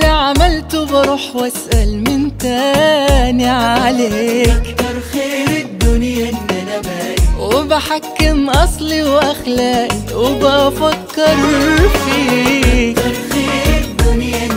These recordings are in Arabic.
اللي عملته بروح واسأل من تاني عليك. كتر خير الدنيا إن أنا باقي وبحكم أصلي وأخلاقي وبفكر فيك. كتر خير الدنيا إن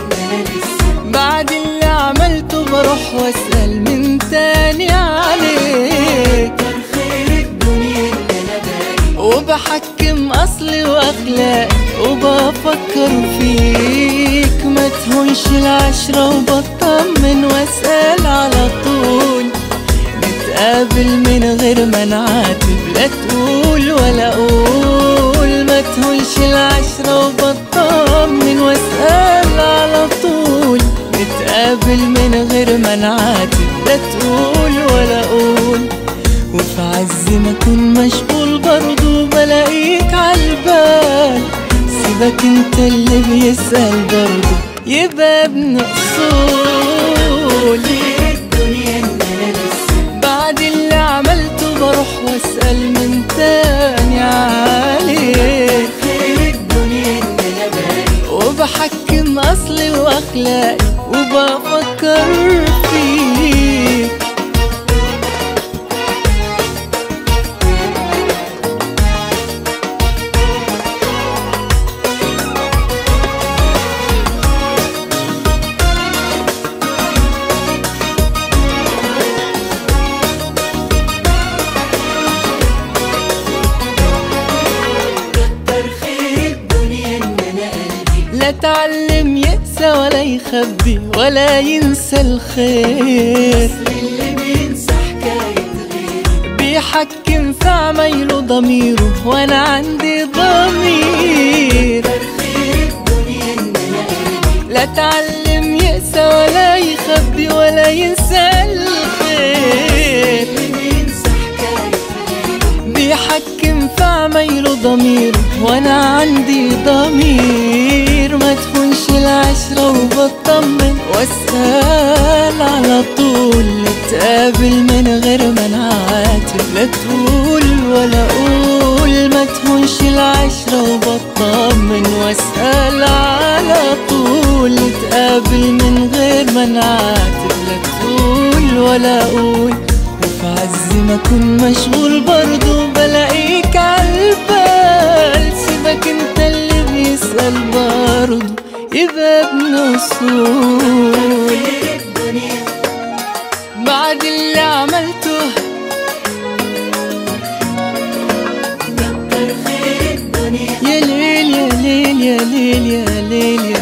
وبحكم أصلي وأخلاقي وبفكر فيك. ما تهونش العشرة وبطمن واسأل على طول. نتقابل من غير ما نعاتب لا تقول ولا أقول. ما تهونش العشرة وبطمن واسأل على طول. نتقابل من غير ما نعاتب لا تقول ولا أقول. وفي عز ما أكون مشغول برضو بلاقيك عالبال سيبك انت اللي بيسأل برضو يبقى ابن اصول خير الدنيا ان أنا لسه بعد اللي عملته بروح واسأل من تاني عليك. وبحكم أصلي وأخلاقي وبفكر فيك. لا تعلم يأسى ولا يخبي ولا ينسى الخير. اللي بينسى حكاية غيري بيحكم في عمايله ضميره وأنا عندي ضمير. لا تعلم يأسى ولا يخبي ولا ينسى الخير. بيحكم في عمايله ضميره وأنا عندي ضمير. ما تخونش العشرة وبطمن. واسأل على طول نتقابل من غير ما نعاتب. لا تقول ولا أقول ما تهونش العشرة وبطمن. واسأل على طول نتقابل من غير ما نعاتب. لا تقول ولا أقول. وفي عز ما أكون مشغول برضو بلاقيك عالبال يا ليل يا ليل يا ليل يا ليل